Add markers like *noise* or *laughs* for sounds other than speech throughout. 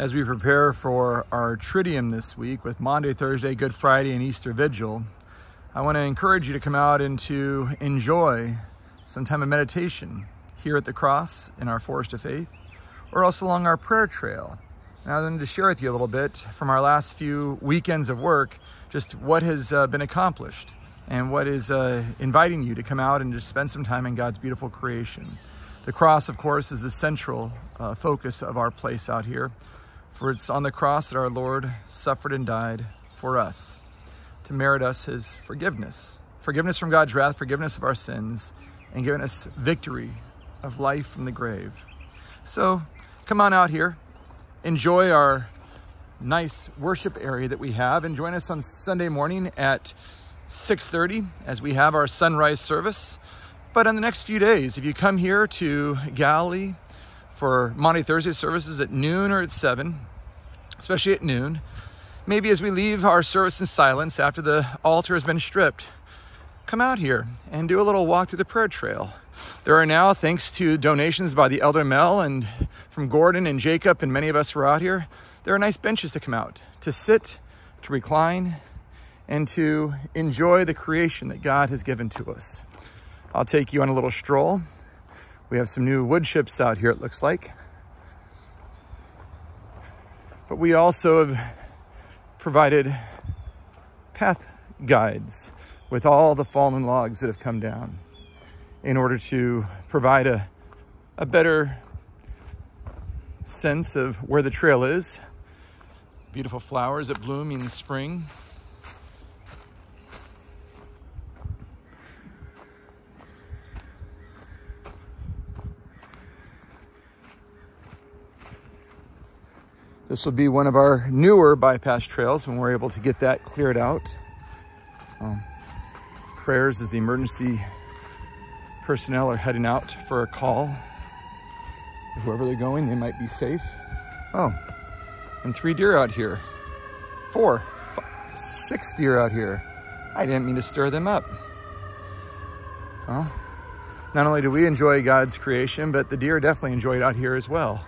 as we prepare for our Triduum this week with Maundy, Thursday, Good Friday, and Easter Vigil, I want to encourage you to come out and to enjoy some time of meditation here at the cross in our Forest of Faith, or else along our prayer trail. And I wanted to share with you a little bit from our last few weekends of work, just what has uh, been accomplished and what is uh, inviting you to come out and just spend some time in God's beautiful creation. The cross, of course, is the central uh, focus of our place out here. For it's on the cross that our Lord suffered and died for us to merit us his forgiveness. Forgiveness from God's wrath, forgiveness of our sins, and giving us victory of life from the grave. So come on out here, enjoy our nice worship area that we have, and join us on Sunday morning at 6.30 as we have our sunrise service. But in the next few days, if you come here to Galilee for Maundy Thursday services at noon or at 7, especially at noon. Maybe as we leave our service in silence after the altar has been stripped, come out here and do a little walk through the prayer trail. There are now, thanks to donations by the Elder Mel and from Gordon and Jacob and many of us who are out here, there are nice benches to come out, to sit, to recline, and to enjoy the creation that God has given to us. I'll take you on a little stroll. We have some new wood chips out here, it looks like. But we also have provided path guides with all the fallen logs that have come down in order to provide a, a better sense of where the trail is. Beautiful flowers that bloom in the spring. This will be one of our newer bypass trails when we're able to get that cleared out. Um, prayers as the emergency personnel are heading out for a call. Whoever they're going, they might be safe. Oh, and three deer out here. Four, five, six deer out here. I didn't mean to stir them up. Well, not only do we enjoy God's creation, but the deer definitely enjoy it out here as well.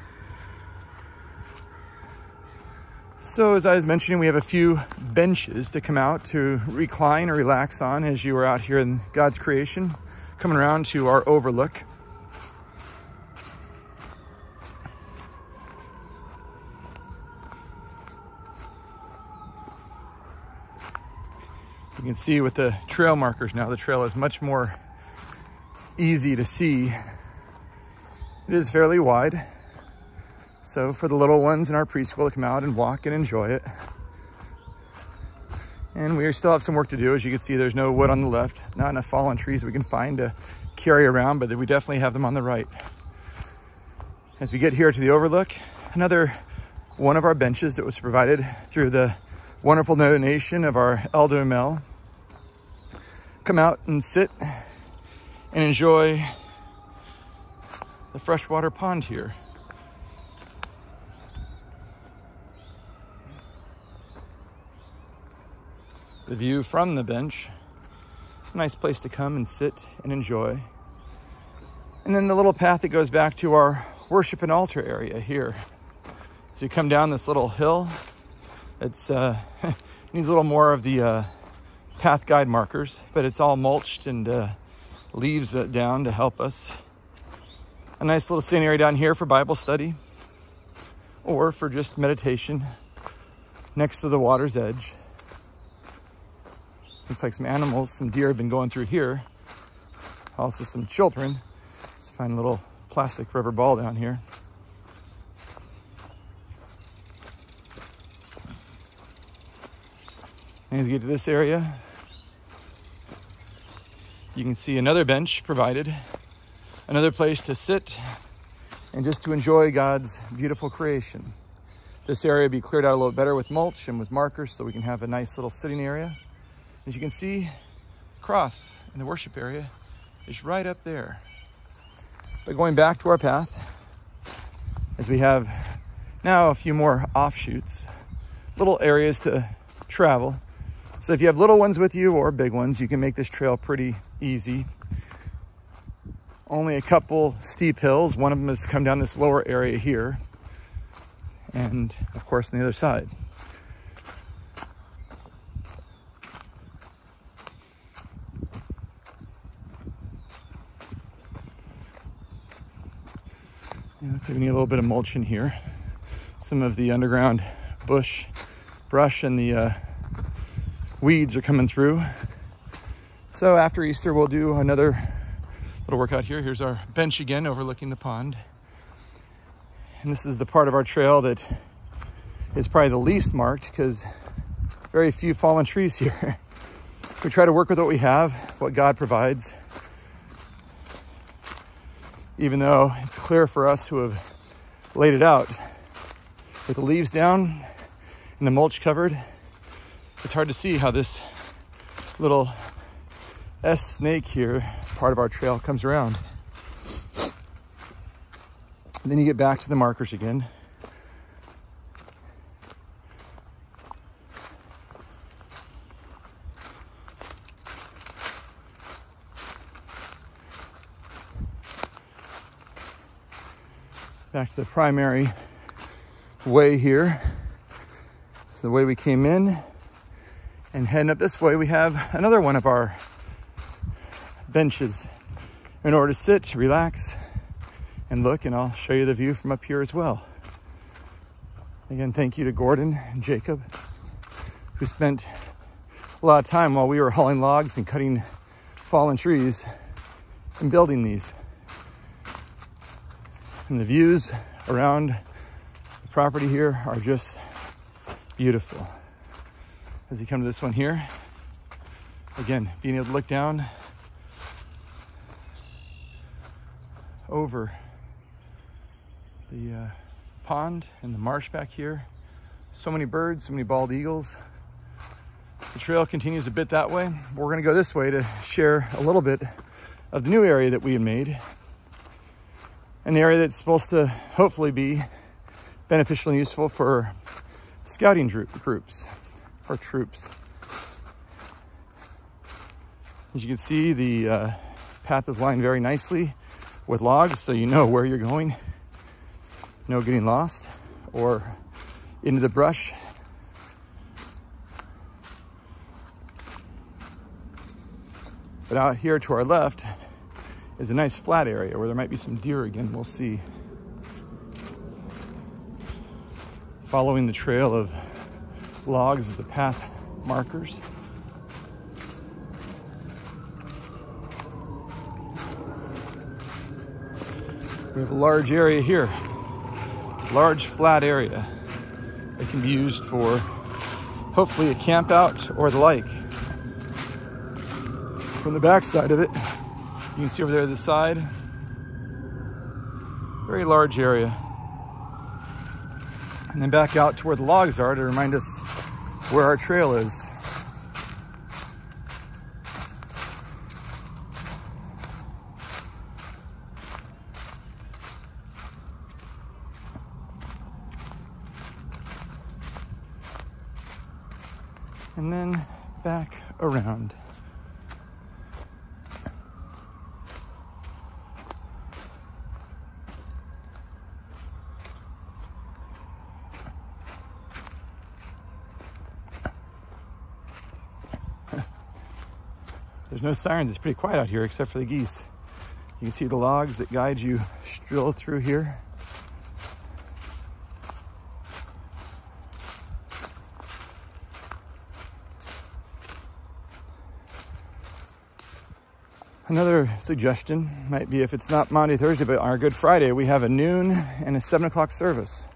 So as I was mentioning, we have a few benches to come out to recline or relax on as you are out here in God's creation, coming around to our overlook. You can see with the trail markers now, the trail is much more easy to see. It is fairly wide. So for the little ones in our preschool to come out and walk and enjoy it. And we still have some work to do. As you can see, there's no wood on the left, not enough fallen trees we can find to carry around, but we definitely have them on the right. As we get here to the overlook, another one of our benches that was provided through the wonderful donation of our Elder Mel. Come out and sit and enjoy the freshwater pond here. The view from the bench. Nice place to come and sit and enjoy. And then the little path that goes back to our worship and altar area here. So you come down this little hill. It's uh, *laughs* needs a little more of the uh, path guide markers, but it's all mulched and uh, leaves down to help us. A nice little sitting area down here for Bible study or for just meditation next to the water's edge. Looks like some animals, some deer have been going through here. Also some children. Let's find a little plastic rubber ball down here. As you get to this area, you can see another bench provided, another place to sit and just to enjoy God's beautiful creation. This area will be cleared out a little better with mulch and with markers so we can have a nice little sitting area. As you can see, the cross in the worship area is right up there. But going back to our path, as we have now a few more offshoots, little areas to travel. So if you have little ones with you or big ones, you can make this trail pretty easy. Only a couple steep hills. One of them is to come down this lower area here. and of course on the other side. Like we need a little bit of mulch in here. Some of the underground bush, brush, and the uh, weeds are coming through. So after Easter, we'll do another little workout here. Here's our bench again overlooking the pond. And this is the part of our trail that is probably the least marked because very few fallen trees *laughs* here. we try to work with what we have, what God provides. Even though it's clear for us who have laid it out with the leaves down and the mulch covered, it's hard to see how this little S snake here, part of our trail, comes around. And then you get back to the markers again. Back to the primary way here. The way we came in. And heading up this way, we have another one of our benches in order to sit, relax, and look, and I'll show you the view from up here as well. Again, thank you to Gordon and Jacob, who spent a lot of time while we were hauling logs and cutting fallen trees and building these. And the views around the property here are just beautiful. As you come to this one here, again, being able to look down over the uh, pond and the marsh back here. So many birds, so many bald eagles. The trail continues a bit that way. We're gonna go this way to share a little bit of the new area that we had made. An area that's supposed to hopefully be beneficial and useful for scouting groups or troops. As you can see, the uh, path is lined very nicely with logs so you know where you're going no getting lost or into the brush. But out here to our left is a nice flat area where there might be some deer again, we'll see. Following the trail of logs the path markers. We have a large area here large flat area that can be used for hopefully a camp out or the like. From the back side of it, you can see over there to the side, very large area. And then back out to where the logs are to remind us where our trail is. and then back around. There's no sirens, it's pretty quiet out here except for the geese. You can see the logs that guide you drill through here. Another suggestion might be if it's not Maundy, Thursday, but our Good Friday, we have a noon and a seven o'clock service.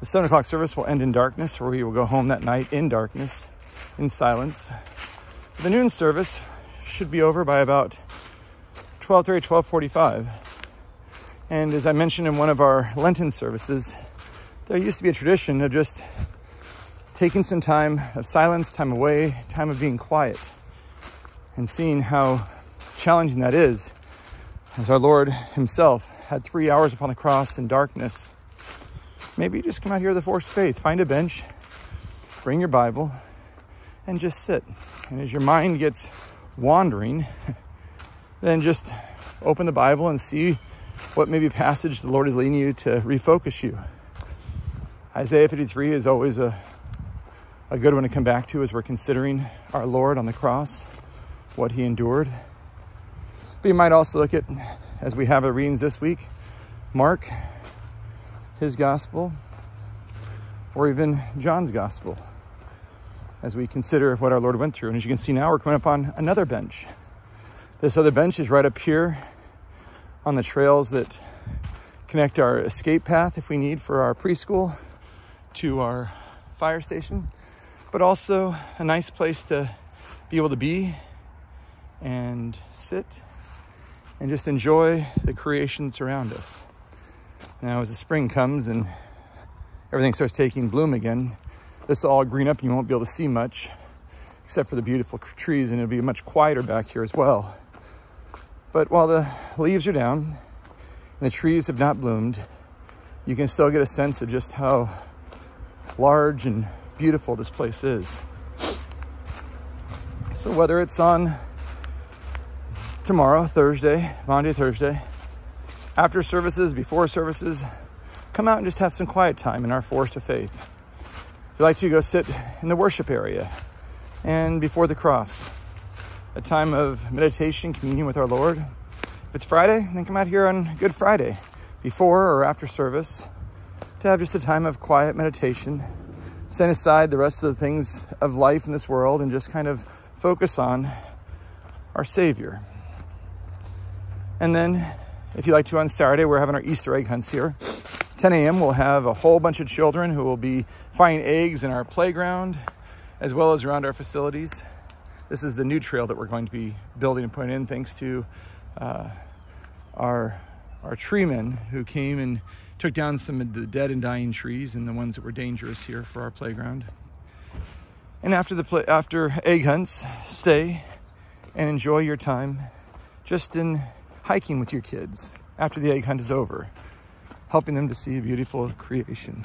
The seven o'clock service will end in darkness, where we will go home that night in darkness, in silence. The noon service should be over by about 12.30, 12.45. And as I mentioned in one of our Lenten services, there used to be a tradition of just taking some time of silence, time away, time of being quiet, and seeing how challenging that is, as our Lord Himself had three hours upon the cross in darkness. Maybe you just come out here with a forced faith, find a bench, bring your Bible, and just sit. And as your mind gets wandering, then just open the Bible and see what maybe passage the Lord is leading you to refocus you. Isaiah 53 is always a, a good one to come back to as we're considering our Lord on the cross, what he endured. But you might also look at, as we have our readings this week, Mark, his gospel, or even John's gospel, as we consider what our Lord went through. And as you can see now, we're coming up on another bench. This other bench is right up here on the trails that connect our escape path if we need for our preschool to our fire station, but also a nice place to be able to be and sit and just enjoy the creation that's around us. Now, as the spring comes and everything starts taking bloom again, this will all green up and you won't be able to see much except for the beautiful trees and it'll be much quieter back here as well. But while the leaves are down and the trees have not bloomed, you can still get a sense of just how large and beautiful this place is. So whether it's on tomorrow, Thursday, Maundy, Thursday, after services, before services, come out and just have some quiet time in our forest of faith. You like to go sit in the worship area and before the cross, a time of meditation, communion with our Lord. If it's Friday, then come out here on Good Friday, before or after service, to have just a time of quiet meditation, set aside the rest of the things of life in this world and just kind of focus on our Savior. And then, if you like to, on Saturday, we're having our Easter egg hunts here. 10 a.m., we'll have a whole bunch of children who will be finding eggs in our playground as well as around our facilities. This is the new trail that we're going to be building and putting in thanks to uh, our, our treemen who came and took down some of the dead and dying trees and the ones that were dangerous here for our playground. And after the play, after egg hunts, stay and enjoy your time just in hiking with your kids after the egg hunt is over, helping them to see a beautiful creation.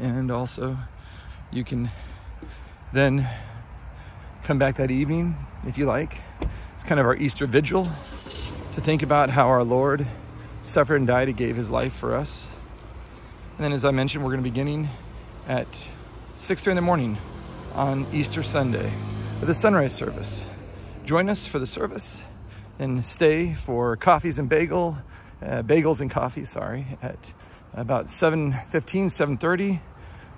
And also, you can then come back that evening if you like. It's kind of our Easter vigil to think about how our Lord suffered and died, He gave His life for us. And then, as I mentioned, we're going to be beginning at 6.30 in the morning on Easter Sunday with the sunrise service. Join us for the service and stay for coffees and bagel, uh, bagels and coffee, sorry, at about 7.15, 7.30.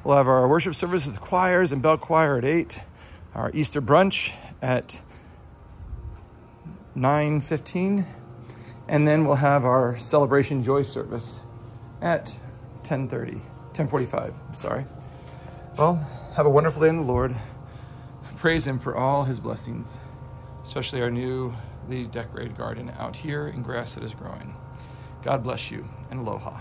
We'll have our worship service with the choirs and bell choir at 8, our Easter brunch at 9.15, and then we'll have our celebration joy service at 10.30, 10.45, sorry. Well, have a wonderful day in the Lord. Praise him for all his blessings, especially our newly decorated garden out here in grass that is growing. God bless you and aloha.